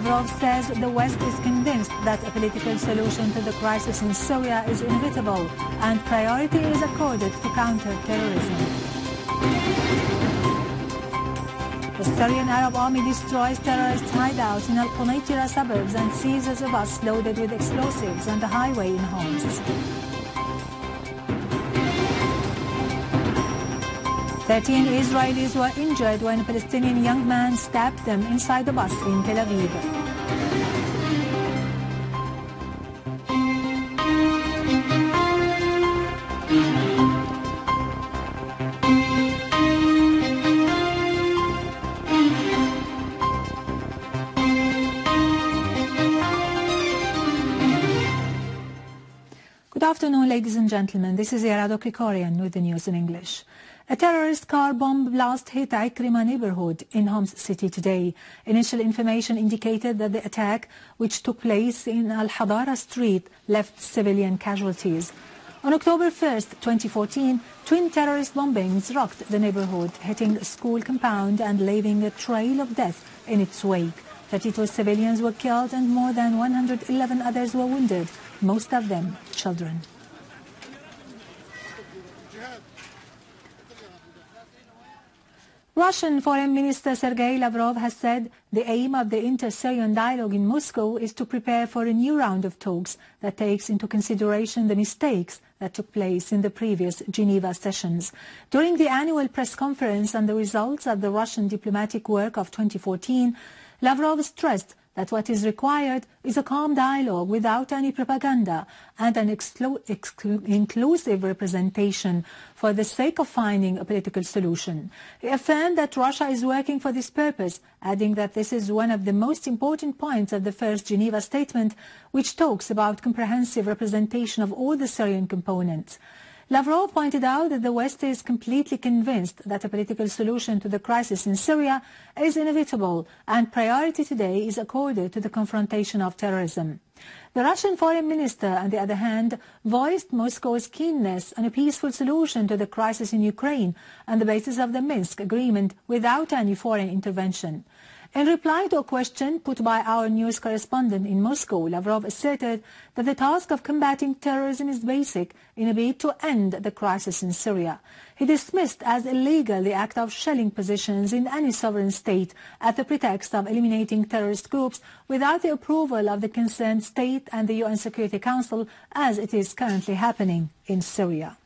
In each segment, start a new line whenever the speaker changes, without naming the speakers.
Lavrov says the West is convinced that a political solution to the crisis in Syria is inevitable and priority is accorded to counter terrorism. The Syrian Arab Army destroys terrorist hideouts in Al-Qunaytira suburbs and seizes a bus loaded with explosives on the highway in Homs. 13 Israelis were injured when a Palestinian young man stabbed them inside a bus in Tel Aviv. Good afternoon, ladies and gentlemen. This is Irado Krikorian with the news in English. A terrorist car bomb blast hit Ikrima neighborhood in Homs city today. Initial information indicated that the attack, which took place in Al-Hadara street, left civilian casualties. On October 1, 2014, twin terrorist bombings rocked the neighborhood, hitting a school compound and leaving a trail of death in its wake. 32 civilians were killed and more than 111 others were wounded, most of them children. Russian Foreign Minister Sergei Lavrov has said the aim of the inter-Syrian dialogue in Moscow is to prepare for a new round of talks that takes into consideration the mistakes that took place in the previous Geneva sessions. During the annual press conference on the results of the Russian diplomatic work of 2014, Lavrov stressed that what is required is a calm dialogue without any propaganda and an inclusive representation for the sake of finding a political solution. He affirmed that Russia is working for this purpose, adding that this is one of the most important points of the first Geneva statement, which talks about comprehensive representation of all the Syrian components. Lavrov pointed out that the West is completely convinced that a political solution to the crisis in Syria is inevitable and priority today is accorded to the confrontation of terrorism. The Russian foreign minister, on the other hand, voiced Moscow's keenness on a peaceful solution to the crisis in Ukraine on the basis of the Minsk agreement without any foreign intervention. In reply to a question put by our news correspondent in Moscow, Lavrov asserted that the task of combating terrorism is basic in a bid to end the crisis in Syria. He dismissed as illegal the act of shelling positions in any sovereign state at the pretext of eliminating terrorist groups without the approval of the concerned state and the UN Security Council as it is currently happening in Syria.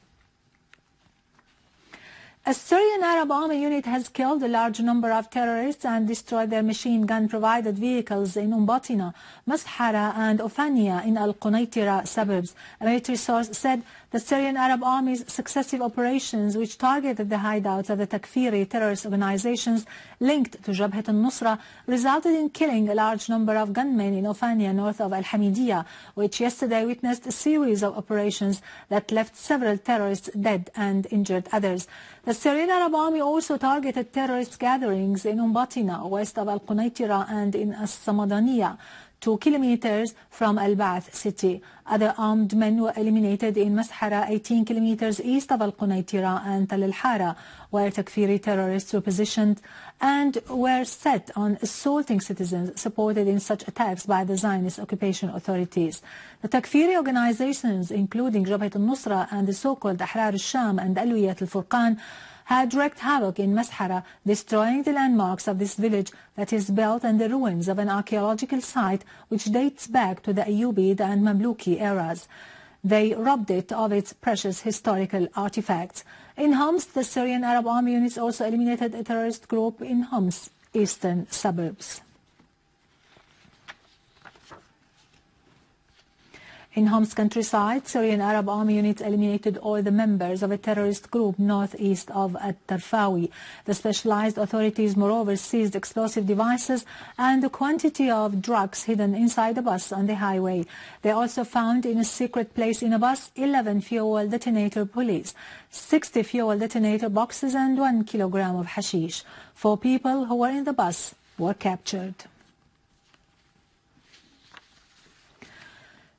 A Syrian Arab army unit has killed a large number of terrorists and destroyed their machine gun-provided vehicles in Umbatina, Mashara and Ofania in Al-Qunaytira suburbs. A military source said the Syrian Arab Army's successive operations, which targeted the hideouts of the Takfiri terrorist organizations linked to Jabhat al-Nusra, resulted in killing a large number of gunmen in Ofania north of Al-Hamidiyah, which yesterday witnessed a series of operations that left several terrorists dead and injured others. The Syrian Arab Army also targeted terrorist gatherings in Umbatina, west of Al-Qunaytira and in As-Samadaniya. 2 kilometers from Al-Ba'ath city. Other armed men were eliminated in Mashara, 18 kilometers east of Al-Qunaytira and Tal al-Hara, where Takfiri terrorists were positioned and were set on assaulting citizens supported in such attacks by the Zionist occupation authorities. The Takfiri organizations, including Jabhat al-Nusra and the so-called Ahrar al-Sham and Alwiyat al-Furqan, had wreaked havoc in Mashara, destroying the landmarks of this village that is built on the ruins of an archaeological site which dates back to the Ayyubid and Mamluki eras. They robbed it of its precious historical artifacts. In Homs, the Syrian Arab Army units also eliminated a terrorist group in Homs' eastern suburbs. In Homs countryside, Syrian Arab Army units eliminated all the members of a terrorist group northeast of At-Tarfawi. The specialized authorities moreover seized explosive devices and a quantity of drugs hidden inside a bus on the highway. They also found in a secret place in a bus 11 fuel detonator pulleys, 60 fuel detonator boxes and 1 kilogram of hashish. Four people who were in the bus were captured.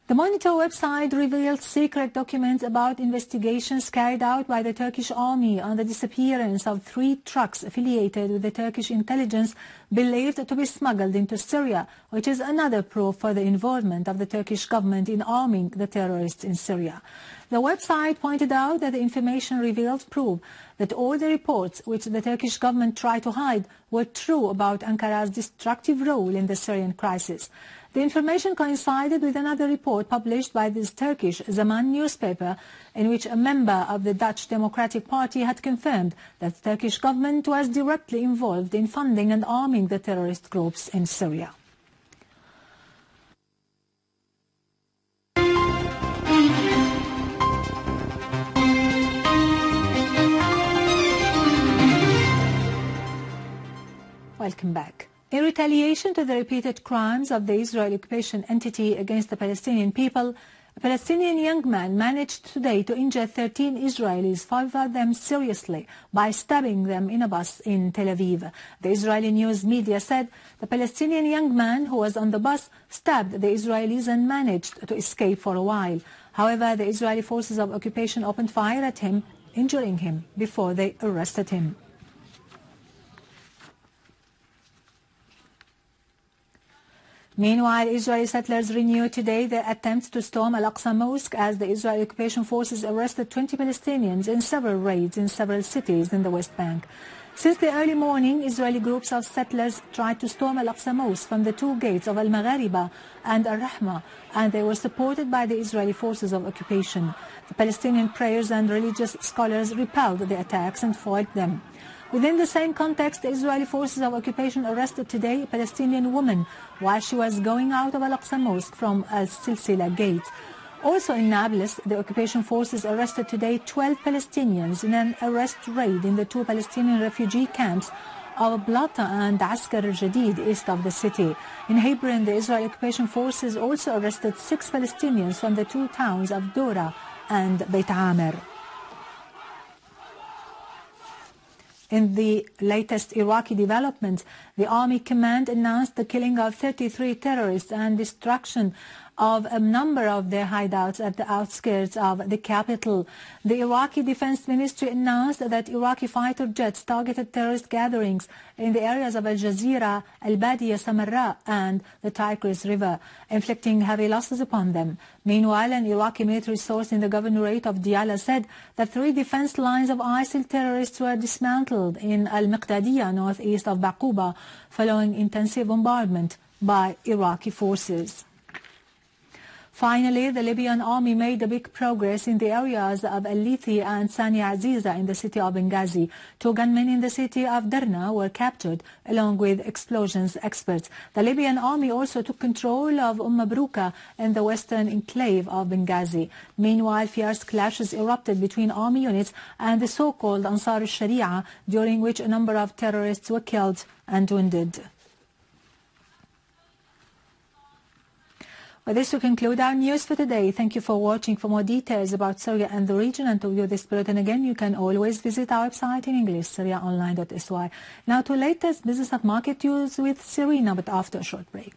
The Monitor website revealed secret documents about investigations carried out by the Turkish army on the disappearance of three trucks affiliated with the Turkish intelligence believed to be smuggled into Syria, which is another proof for the involvement of the Turkish government in arming the terrorists in Syria. The website pointed out that the information revealed prove that all the reports which the Turkish government tried to hide were true about Ankara's destructive role in the Syrian crisis. The information coincided with another report published by this Turkish Zaman newspaper in which a member of the Dutch Democratic Party had confirmed that the Turkish government was directly involved in funding and arming the terrorist groups in Syria. Welcome back. In retaliation to the repeated crimes of the Israeli occupation entity against the Palestinian people, a Palestinian young man managed today to injure 13 Israelis, five of them seriously, by stabbing them in a bus in Tel Aviv. The Israeli news media said the Palestinian young man who was on the bus stabbed the Israelis and managed to escape for a while. However, the Israeli forces of occupation opened fire at him, injuring him before they arrested him. Meanwhile, Israeli settlers renewed today their attempts to storm Al-Aqsa Mosque as the Israeli occupation forces arrested 20 Palestinians in several raids in several cities in the West Bank. Since the early morning, Israeli groups of settlers tried to storm Al-Aqsa Mosque from the two gates of Al-Maghariba and Al-Rahma, and they were supported by the Israeli forces of occupation. The Palestinian prayers and religious scholars repelled the attacks and fought them. Within the same context, the Israeli forces of occupation arrested today a Palestinian woman while she was going out of Al-Aqsa Mosque from Al-Silsila Gate. Also in Nablus, the occupation forces arrested today 12 Palestinians in an arrest raid in the two Palestinian refugee camps of Blata and Askar al-Jadid east of the city. In Hebron, the Israeli occupation forces also arrested six Palestinians from the two towns of Dora and Beit Amr. In the latest Iraqi developments, the army command announced the killing of 33 terrorists and destruction of a number of their hideouts at the outskirts of the capital. The Iraqi Defense Ministry announced that Iraqi fighter jets targeted terrorist gatherings in the areas of Al Jazeera, Al Badia Samarra and the Tigris River, inflicting heavy losses upon them. Meanwhile, an Iraqi military source in the governorate of Diyala said that three defense lines of ISIL terrorists were dismantled in Al Miqdadiyah, northeast of Baquba, following intensive bombardment by Iraqi forces. Finally, the Libyan army made a big progress in the areas of Al-Lithi and Sani Aziza in the city of Benghazi. Two gunmen in the city of Derna were captured, along with explosions experts. The Libyan army also took control of Umm Mabruka in the western enclave of Benghazi. Meanwhile, fierce clashes erupted between army units and the so-called Ansar al-Sharia, during which a number of terrorists were killed and wounded. With this, we conclude our news for today. Thank you for watching. For more details about Syria and the region and to view this bulletin again, you can always visit our website in English, syriaonline.sy. Now to latest business and market news with Serena, but after a short break.